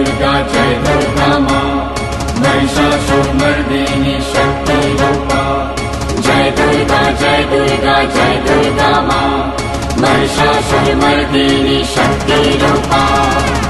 दुर्गा जय दुर्गा मा नैश सौन्दरी शक् जय दुर्गा जय दुर्गा जय दुर्गा मा नारश सोमरी शक्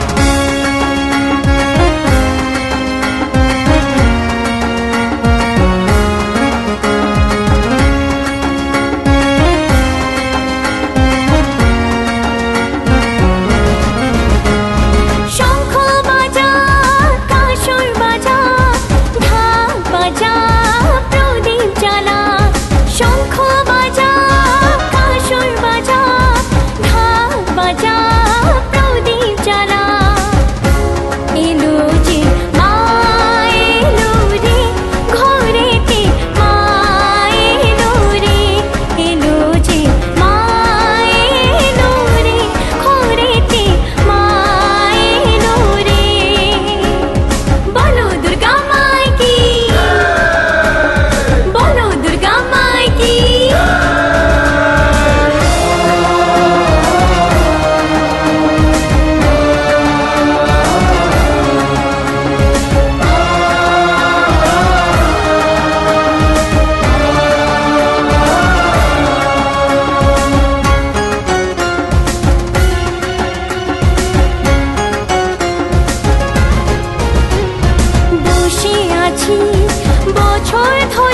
吹吹